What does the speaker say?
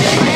Yeah.